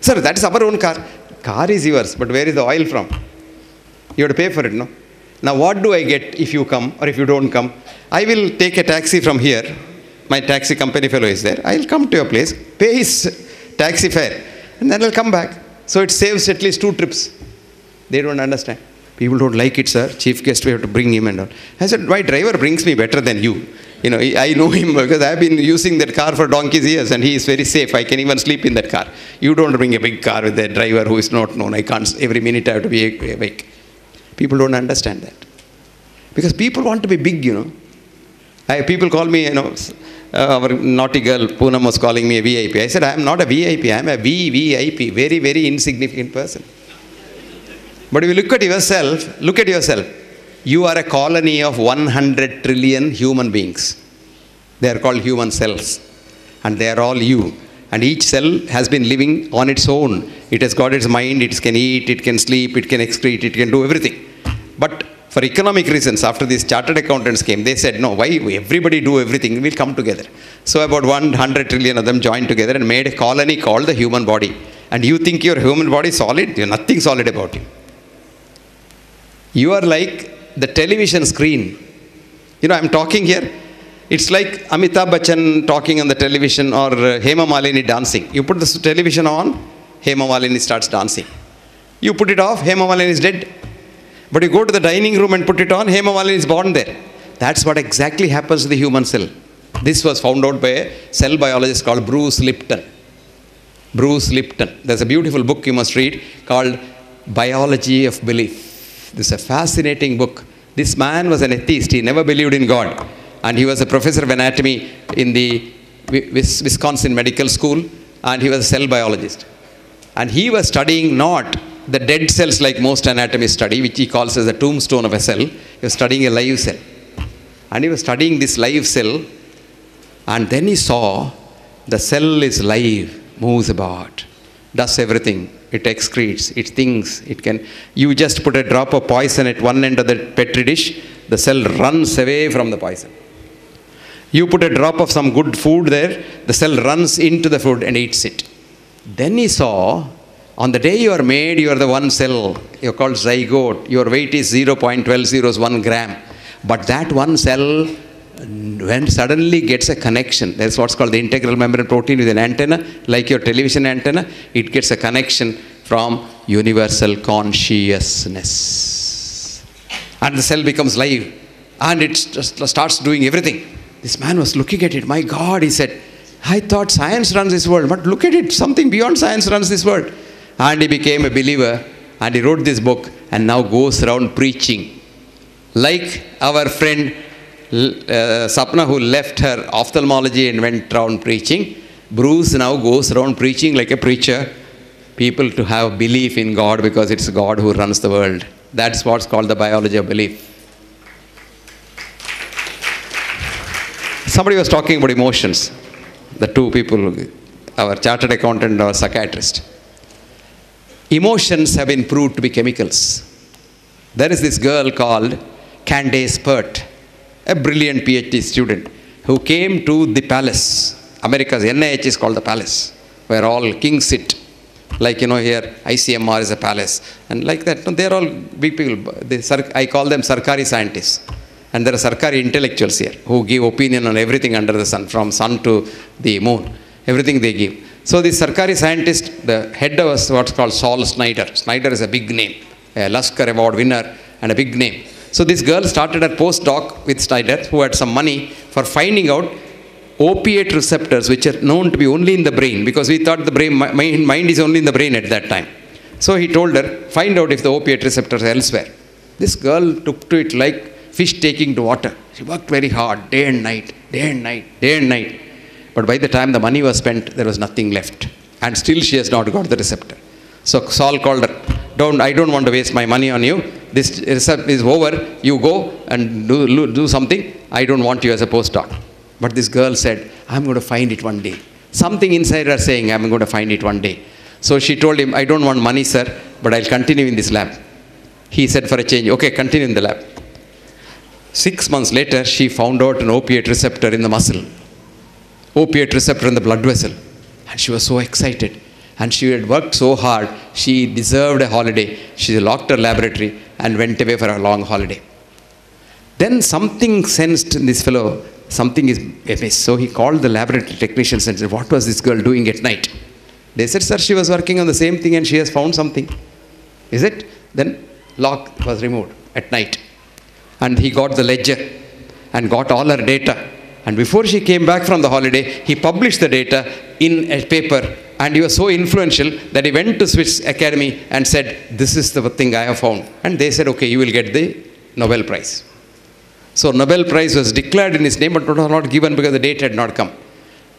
Sir, that is our own car. Car is yours, but where is the oil from? You have to pay for it, no? Now, what do I get if you come or if you don't come? I will take a taxi from here. My taxi company fellow is there. I'll come to your place, pay his taxi fare and then I'll come back. So it saves at least two trips. They don't understand. People don't like it, sir. Chief guest, we have to bring him and all. I said, my driver brings me better than you. You know, I know him because I've been using that car for donkey's years and he is very safe. I can even sleep in that car. You don't bring a big car with a driver who is not known. I can't, every minute I have to be awake. People don't understand that. Because people want to be big, you know. I, people call me, you know, uh, our naughty girl Poonam was calling me a VIP. I said, I am not a VIP, I am a VVIP, very, very insignificant person. But if you look at yourself, look at yourself. You are a colony of 100 trillion human beings. They are called human cells. And they are all you. And each cell has been living on its own. It has got its mind, it can eat, it can sleep, it can excrete, it can do everything. But for economic reasons, after these chartered accountants came, they said, no, why everybody do everything? We'll come together. So about 100 trillion of them joined together and made a colony called the human body. And you think your human body is solid? There's nothing solid about you. You are like the television screen. You know, I'm talking here. It's like Amitabh Bachchan talking on the television or uh, Hema Malini dancing. You put the television on, Hema Malini starts dancing. You put it off, Hema Malini is dead. But you go to the dining room and put it on, Hema Malini is born there. That's what exactly happens to the human cell. This was found out by a cell biologist called Bruce Lipton. Bruce Lipton. There's a beautiful book you must read called Biology of Belief. This is a fascinating book. This man was an atheist. He never believed in God. And he was a professor of anatomy in the Wisconsin Medical School. And he was a cell biologist. And he was studying not the dead cells like most anatomists study, which he calls as the tombstone of a cell. He was studying a live cell. And he was studying this live cell. And then he saw the cell is live, moves about, does everything. It excretes, it thinks, it can. You just put a drop of poison at one end of the petri dish, the cell runs away from the poison. You put a drop of some good food there, the cell runs into the food and eats it. Then he saw on the day you are made, you are the one cell. You're called zygote. Your weight is 0.1201 gram. But that one cell, when suddenly gets a connection, that's what's called the integral membrane protein with an antenna, like your television antenna, it gets a connection from universal consciousness. And the cell becomes live. And it just starts doing everything. This man was looking at it. My God, he said, I thought science runs this world, but look at it, something beyond science runs this world and he became a believer and he wrote this book and now goes around preaching. Like our friend uh, Sapna who left her ophthalmology and went around preaching, Bruce now goes around preaching like a preacher, people to have belief in God because it's God who runs the world. That's what's called the biology of belief. Somebody was talking about emotions. The two people, our chartered accountant our psychiatrist emotions have been proved to be chemicals. There is this girl called Candace Pert, a brilliant PhD student, who came to the palace. America's NIH is called the palace, where all kings sit. Like, you know, here ICMR is a palace. And like that, they're all big people. They, I call them Sarkari scientists. And there are Sarkari intellectuals here who give opinion on everything under the sun, from sun to the moon. Everything they give. So the Sarkari scientist, the head was what's called Sol Snyder. Snyder is a big name, a Lasker Award winner and a big name. So this girl started a postdoc with Snyder who had some money for finding out opiate receptors, which are known to be only in the brain, because we thought the brain, mind, mind is only in the brain at that time. So he told her, find out if the opiate receptors are elsewhere. This girl took to it like fish taking to water. She worked very hard, day and night, day and night, day and night. But by the time the money was spent, there was nothing left. And still she has not got the receptor. So Sol called her, don't, I don't want to waste my money on you. This receptor is over. You go and do, do something. I don't want you as a postdoc. But this girl said, I'm going to find it one day. Something inside her saying, I'm going to find it one day. So she told him, I don't want money, sir, but I'll continue in this lab. He said, for a change, okay, continue in the lab. Six months later, she found out an opiate receptor in the muscle, opiate receptor in the blood vessel. And she was so excited. And she had worked so hard, she deserved a holiday. She locked her laboratory and went away for a long holiday. Then something sensed in this fellow, something is amiss. So he called the laboratory technicians and said, What was this girl doing at night? They said, Sir, she was working on the same thing and she has found something. Is it? Then lock was removed at night. And he got the ledger and got all her data. And before she came back from the holiday, he published the data in a paper. And he was so influential that he went to Swiss Academy and said, This is the thing I have found. And they said, Okay, you will get the Nobel Prize. So Nobel Prize was declared in his name, but was not given because the date had not come.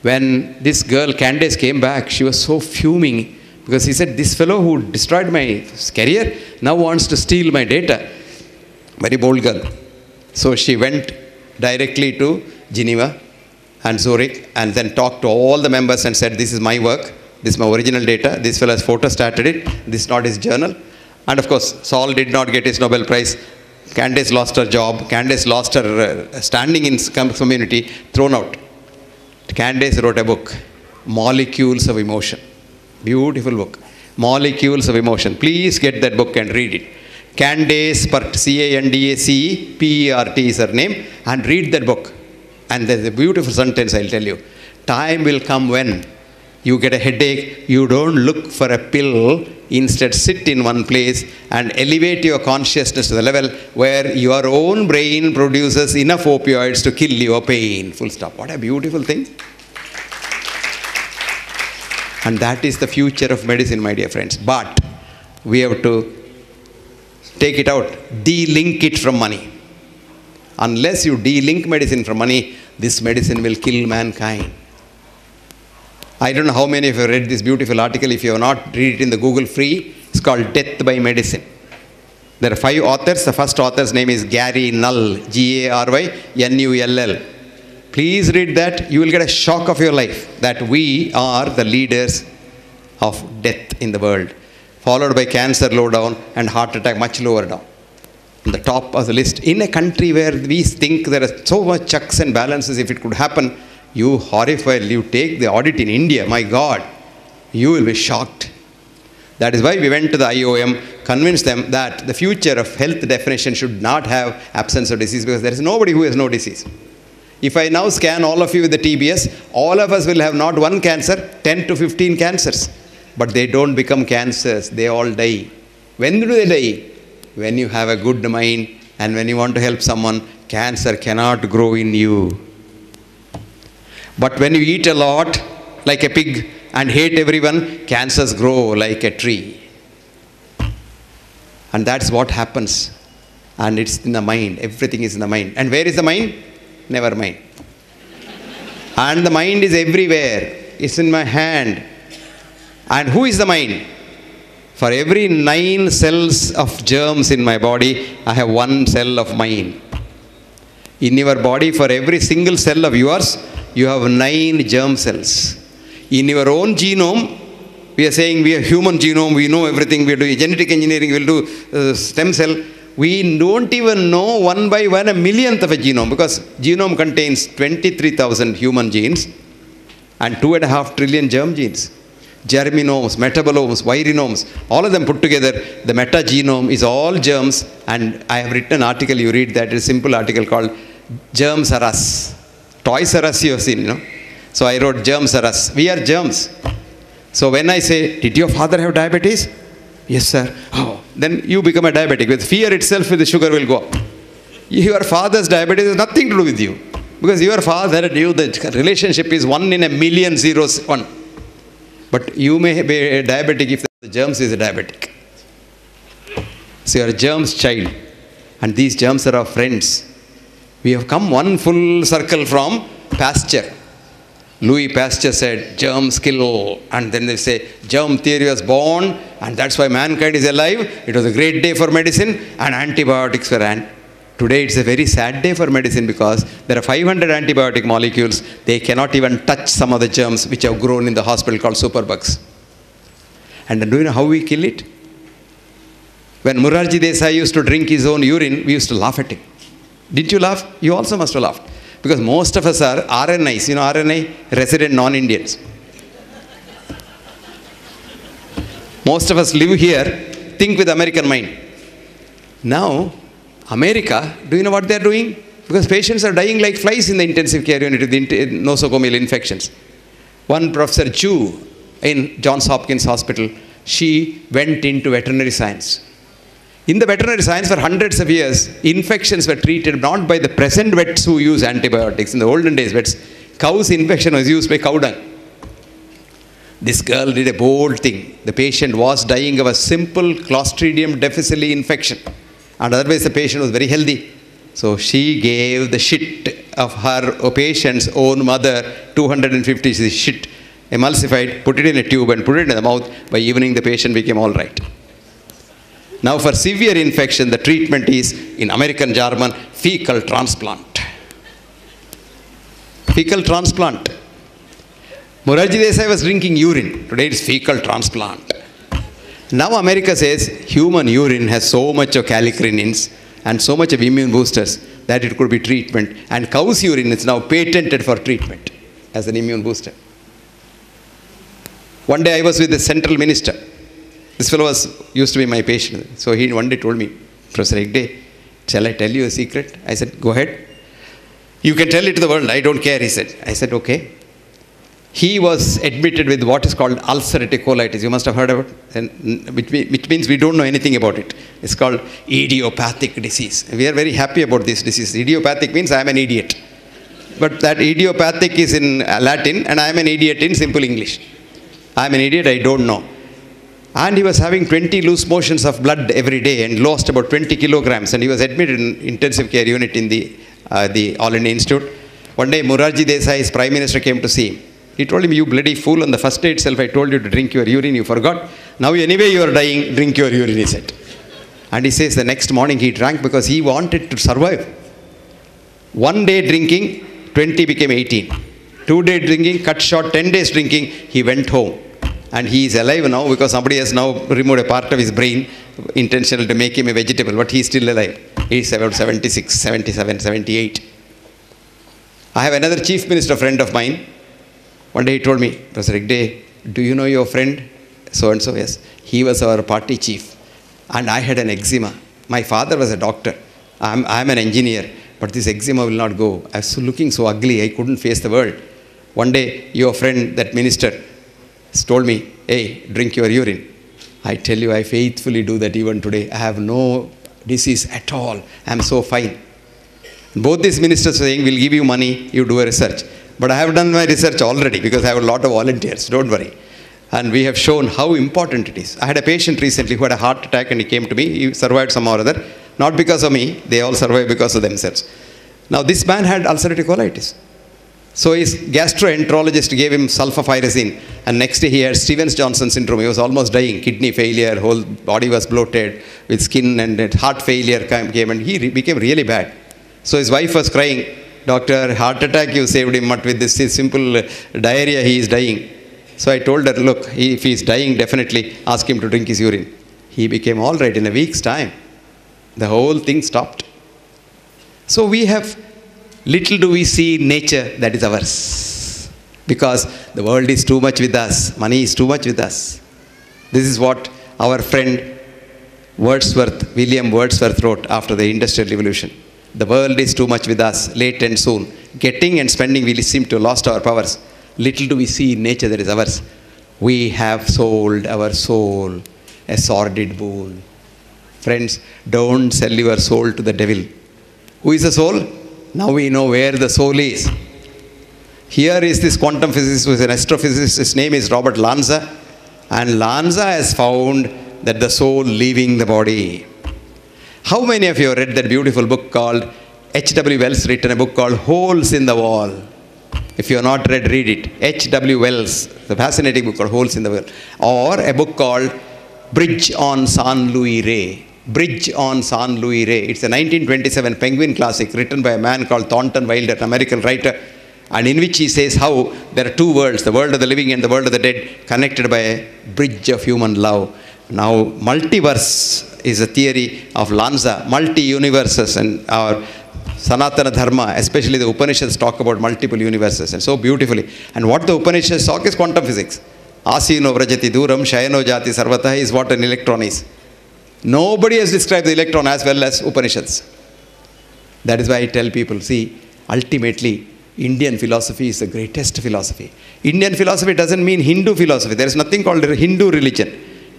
When this girl, Candace, came back, she was so fuming because he said, This fellow who destroyed my career now wants to steal my data. Very bold girl. So she went directly to Geneva and Zurich and then talked to all the members and said, This is my work. This is my original data. This fellow has photostarted it. This is not his journal. And of course, Sol did not get his Nobel Prize. Candace lost her job. Candace lost her uh, standing in community, thrown out. Candace wrote a book, Molecules of Emotion. Beautiful book. Molecules of Emotion. Please get that book and read it. Candace, C-A-N-D-A-C, P-E-R-T is her name, and read that book. And there's a beautiful sentence I'll tell you. Time will come when you get a headache, you don't look for a pill, instead sit in one place and elevate your consciousness to the level where your own brain produces enough opioids to kill your pain. Full stop. What a beautiful thing. And that is the future of medicine, my dear friends. But we have to take it out, de-link it from money. Unless you de-link medicine from money, this medicine will kill mankind. I don't know how many of you read this beautiful article. If you have not, read it in the Google free. It's called Death by Medicine. There are five authors. The first author's name is Gary Null, G A R Y N U L L. Please read that. You will get a shock of your life that we are the leaders of death in the world, followed by cancer low down and heart attack much lower down. On the top of the list, in a country where we think there are so much checks and balances, if it could happen, you horrified, you take the audit in India, my God, you will be shocked. That is why we went to the IOM, convinced them that the future of health definition should not have absence of disease because there is nobody who has no disease. If I now scan all of you with the TBS, all of us will have not one cancer, 10 to 15 cancers. But they don't become cancers, they all die. When do they die? When you have a good mind and when you want to help someone, cancer cannot grow in you. But when you eat a lot, like a pig, and hate everyone, cancers grow like a tree. And that's what happens. And it's in the mind. Everything is in the mind. And where is the mind? Never mind. and the mind is everywhere. It's in my hand. And who is the mind? For every nine cells of germs in my body, I have one cell of mine. In your body, for every single cell of yours, you have nine germ cells. In your own genome, we are saying we are human genome, we know everything, we doing genetic engineering, we'll do uh, stem cell. We don't even know one by one a millionth of a genome because genome contains 23,000 human genes and two and a half trillion germ genes. Germinomes, metabolomes, virinomes, all of them put together, the metagenome is all germs. And I have written an article, you read that, a simple article called Germs Are Us. Toys Are Us you have seen, you know. So I wrote germs are us. We are germs. So when I say, did your father have diabetes? Yes, sir. Oh, then you become a diabetic. With fear itself, with the sugar will go up. Your father's diabetes has nothing to do with you. Because your father knew that relationship is one in a million zeros one. But you may be a diabetic if the germs is a diabetic. So you are a germs child. And these germs are our friends. We have come one full circle from Pasteur. Louis Pasteur said, germs kill. And then they say, germ theory was born, and that's why mankind is alive. It was a great day for medicine, and antibiotics were an. Today it's a very sad day for medicine because there are 500 antibiotic molecules. They cannot even touch some of the germs which have grown in the hospital called superbugs. And do you know how we kill it? When Morarji Desai used to drink his own urine, we used to laugh at him. Didn't you laugh? You also must have laughed. Because most of us are RNIs, you know RNI, resident non-Indians. Most of us live here, think with American mind. Now, America, do you know what they're doing? Because patients are dying like flies in the intensive care unit with nosocomial infections. One Professor Chu in Johns Hopkins Hospital, she went into veterinary science. In the veterinary science for hundreds of years, infections were treated not by the present vets who use antibiotics. In the olden days, vets, cow's infection was used by cow dung. This girl did a bold thing. The patient was dying of a simple Clostridium difficile infection. And otherwise, the patient was very healthy. So she gave the shit of her patient's own mother 250 cc shit emulsified, put it in a tube and put it in the mouth. By evening, the patient became all right. Now for severe infection, the treatment is, in American German, fecal transplant. Fecal transplant. Morarji Desai was drinking urine. Today it's fecal transplant. Now America says human urine has so much of kallikreins and so much of immune boosters that it could be treatment. And cow's urine is now patented for treatment as an immune booster. One day I was with the central minister this fellow was used to be my patient. So he one day told me, Professor Hegde, shall I tell you a secret? I said, go ahead. You can tell it to the world. I don't care, he said. I said, okay. He was admitted with what is called ulcerative colitis. You must have heard of it, which, means we don't know anything about it. It's called idiopathic disease. We are very happy about this disease. Idiopathic means I am an idiot. But that idiopathic is in Latin, and I am an idiot in simple English. I am an idiot, I don't know. And he was having 20 loose motions of blood every day and lost about 20 kilograms. And he was admitted in intensive care unit in the, uh, the All India Institute. One day, Morarji Desai, his prime minister, came to see him. He told him, you bloody fool, on the first day itself I told you to drink your urine, you forgot. Now anyway you are dying, drink your urine, he said. And he says the next morning he drank because he wanted to survive. One day drinking, 20 became 18. Two day drinking, cut short, 10 days drinking, he went home and he is alive now because somebody has now removed a part of his brain intentional to make him a vegetable but he is still alive he is about 76 77 78 i have another chief minister friend of mine one day he told me professor Hegde, do you know your friend so and so yes he was our party chief and i had an eczema my father was a doctor i'm, I'm an engineer but this eczema will not go i was looking so ugly i couldn't face the world one day your friend that minister told me, hey, drink your urine. I tell you, I faithfully do that even today. I have no disease at all. I am so fine. Both these ministers saying, we'll give you money, you do a research. But I have done my research already because I have a lot of volunteers, don't worry. And we have shown how important it is. I had a patient recently who had a heart attack and he came to me. He survived somehow or other. Not because of me, they all survive because of themselves. Now, this man had ulcerative colitis. So his gastroenterologist gave him sulfasalazine, and next day he had Stevens-Johnson syndrome. He was almost dying, kidney failure, whole body was bloated with skin and heart failure came, and he became really bad. So his wife was crying, Doctor, heart attack, you saved him, but with this simple diarrhea, he is dying. So I told her, look, if he is dying, definitely ask him to drink his urine. He became all right in a week's time. The whole thing stopped. So we have little do we see nature that is ours. Because the world is too much with us, money is too much with us. This is what our friend Wordsworth, William Wordsworth wrote after the Industrial Revolution. The world is too much with us, late and soon. Getting and spending, we seem to have lost our powers. Little do we see in nature that is ours. We have sold our soul, a sordid boon. Friends, don't sell your soul to the devil. Who is the soul? Now we know where the soul is. Here is this quantum physicist who is an astrophysicist. His name is Robert Lanza. And Lanza has found that the soul leaving the body. How many of you have read that beautiful book called H.W. Wells written a book called Holes in the Wall? If you have not read, read it. H.W. Wells, the fascinating book called Holes in the Wall. Or a book called Bridge on San Luis Rey. Bridge on San Luis Rey. It's a 1927 Penguin classic written by a man called Thornton Wilder, an American writer, and in which he says how there are two worlds, the world of the living and the world of the dead, connected by a bridge of human love. Now, multiverse is a theory of Lanza, multi universes, and our Sanatana Dharma, especially the Upanishads, talk about multiple universes and so beautifully. And what the Upanishads talk is quantum physics. Asino vrajati duram shayano jati sarvata is what an electron is. Nobody has described the electron as well as Upanishads. That is why I tell people see, ultimately, Indian philosophy is the greatest philosophy. Indian philosophy doesn't mean Hindu philosophy. There is nothing called Hindu religion.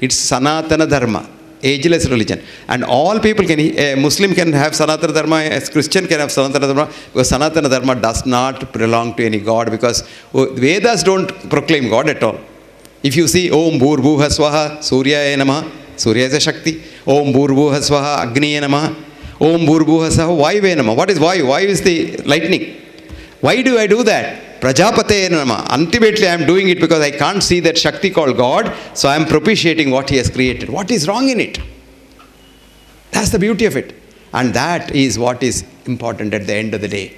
It's Sanatana Dharma, ageless religion. And all people can, a Muslim can have Sanatana Dharma, a Christian can have Sanatana Dharma, because Sanatana Dharma does not belong to any God, because oh, Vedas don't proclaim God at all. If you see Om Bhurbuha Swaha, Surya Namaha, Surya is a Shakti. Om Bhurbuha Swaha, Agni Namaha. Om Bhurbuha Swaha, Vayu Namaha. What is Vayu? Vayu is the lightning. Why do I do that? Prajapate Nama. Ultimately, I am doing it because I can't see that Shakti called God, so I am propitiating what He has created. What is wrong in it? That's the beauty of it. And that is what is important at the end of the day.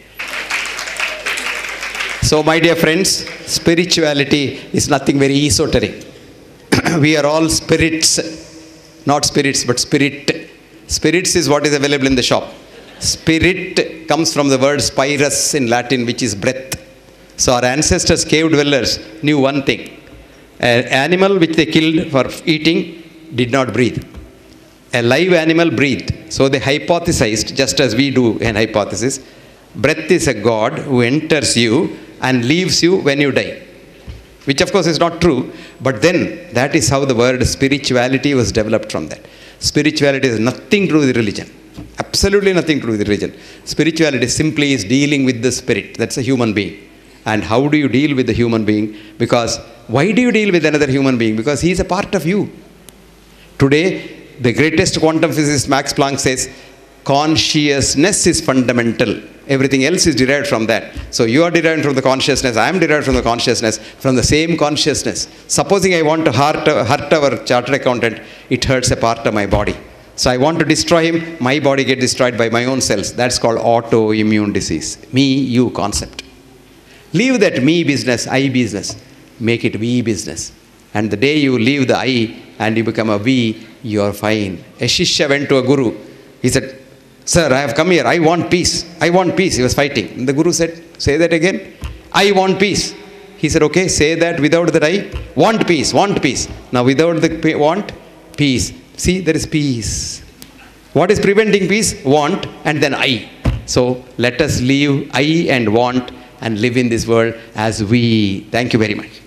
So, my dear friends, spirituality is nothing very esoteric. we are all spirits, not spirits, but spirit. Spirits is what is available in the shop. Spirit comes from the word spirus in Latin, which is breath. So our ancestors, cave dwellers, knew one thing. An animal which they killed for eating did not breathe. A live animal breathed. So they hypothesized, just as we do an hypothesis, breath is a God who enters you and leaves you when you die. Which of course is not true, but then that is how the word spirituality was developed from that. Spirituality has nothing to do with religion. Absolutely nothing to do with religion. Spirituality simply is dealing with the spirit. That's a human being. And how do you deal with the human being? Because why do you deal with another human being? Because he is a part of you. Today, the greatest quantum physicist Max Planck says consciousness is fundamental. Everything else is derived from that. So you are derived from the consciousness, I am derived from the consciousness, from the same consciousness. Supposing I want to hurt, hurt our chartered accountant, it hurts a part of my body. So I want to destroy him, my body get destroyed by my own cells. That's called autoimmune disease. Me, you concept. Leave that me business, I business. Make it we business. And the day you leave the I and you become a we, you are fine. A Shishya went to a guru. He said, Sir, I have come here. I want peace. I want peace. He was fighting. And the guru said, Say that again. I want peace. He said, Okay, say that without the I. Want peace. Want peace. Now, without the want, peace. See, there is peace. What is preventing peace? Want and then I. So let us leave I and want and live in this world as we. Thank you very much.